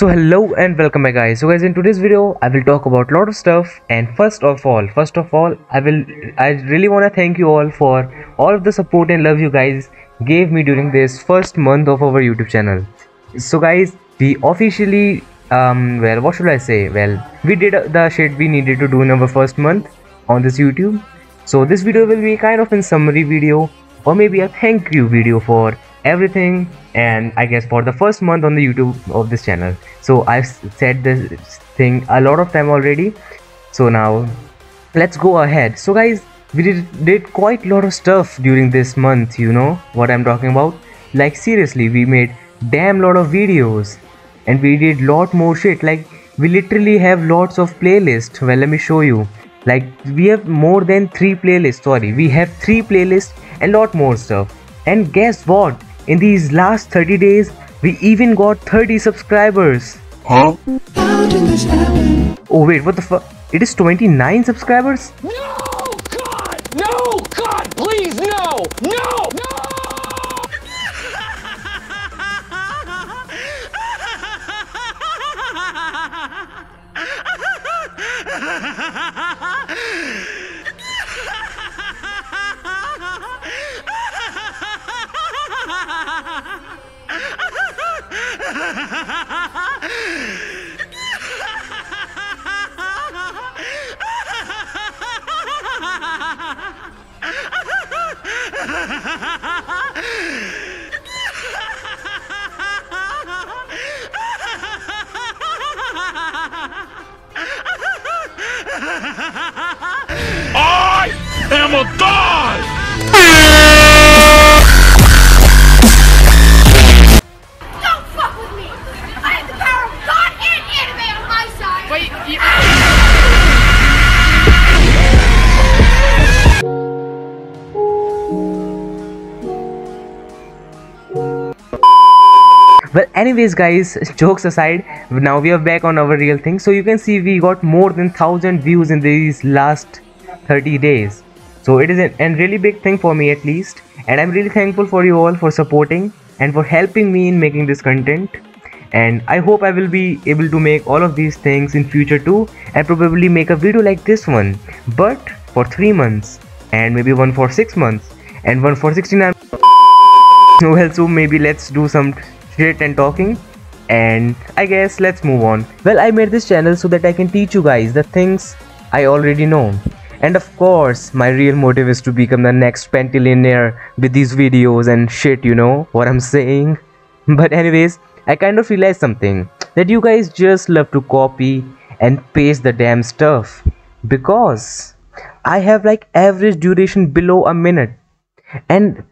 so hello and welcome back guys. So guys in today's video i will talk about a lot of stuff. And first of all first of all i will i really want to thank you all for all of the support and love you guys gave me during this first month of our youtube channel. So guys we officially um well what should i say? Well we did the shit we needed to do in our first month on this youtube. So this video will be kind of in summary video or maybe a thank you video for everything and i guess for the first month on the youtube of this channel. So i've said this thing a lot of time already. So now let's go ahead. So guys we did, did quite a lot of stuff during this month you know what i'm talking about? Like seriously we made damn lot of videos and we did lot more shit. Like we literally have lots of playlists. Well let me show you. Like we have more than three playlists. Sorry we have three playlists and lot more stuff and guess what in these last 30 days, we even got 30 subscribers. Huh? How did this happen? Oh wait, what the fuck? It is 29 subscribers? No! God! No! God, please, no! No! No! I am a well anyways guys jokes aside now we are back on our real thing. So you can see we got more than 1000 views in these last 30 days. So it is an, a really big thing for me at least. And i'm really thankful for you all for supporting and for helping me in making this content. And i hope i will be able to make all of these things in future too and probably make a video like this one. But for 3 months and maybe one for 6 months and one for 69 well so maybe let's do some shit and talking and I guess let's move on. Well I made this channel so that I can teach you guys the things I already know. And of course my real motive is to become the next pentillionaire with these videos and shit you know what I'm saying. But anyways I kind of realized something that you guys just love to copy and paste the damn stuff because I have like average duration below a minute and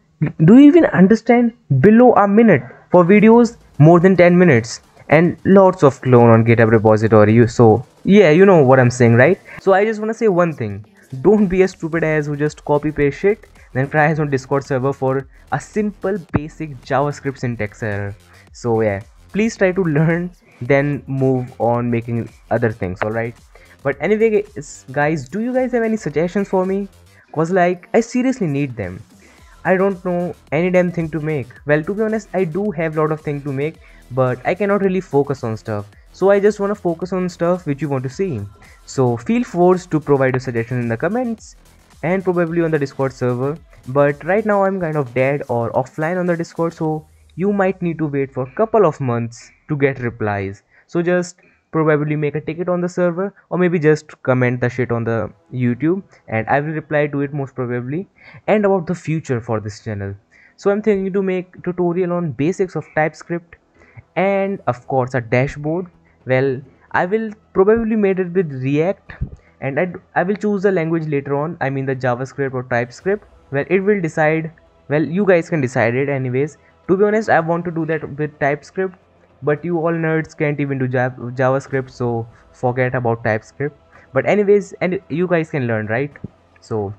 do you even understand below a minute for videos more than 10 minutes and lots of clone on github repository. So yeah you know what i'm saying right? So i just want to say one thing. Don't be a stupid ass who just copy paste shit then tries on discord server for a simple basic javascript syntax error. So yeah please try to learn then move on making other things all right but anyway guys do you guys have any suggestions for me? Cause like i seriously need them I don't know any damn thing to make. Well, to be honest, I do have lot of things to make, but I cannot really focus on stuff. So I just want to focus on stuff which you want to see. So feel forced to provide your suggestions in the comments and probably on the Discord server. But right now I'm kind of dead or offline on the Discord, so you might need to wait for a couple of months to get replies. So just probably make a ticket on the server or maybe just comment the shit on the youtube and i will reply to it most probably and about the future for this channel. So i'm thinking to make tutorial on basics of typescript and of course a dashboard. Well i will probably made it with react and I, I will choose the language later on. I mean the javascript or typescript. Well it will decide. Well you guys can decide it anyways. To be honest i want to do that with typescript but you all nerds can't even do javascript so forget about typescript. But anyways and you guys can learn right? So